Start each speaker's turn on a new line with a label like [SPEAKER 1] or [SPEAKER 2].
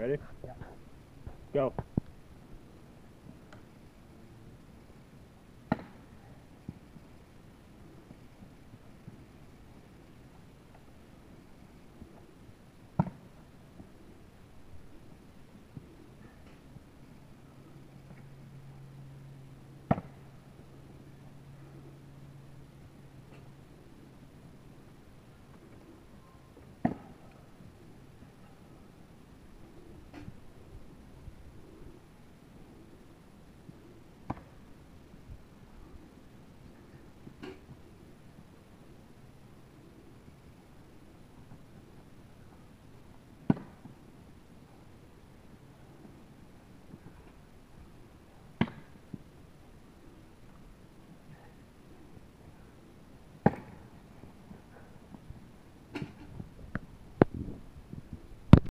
[SPEAKER 1] Ready?
[SPEAKER 2] Yeah.
[SPEAKER 1] Go.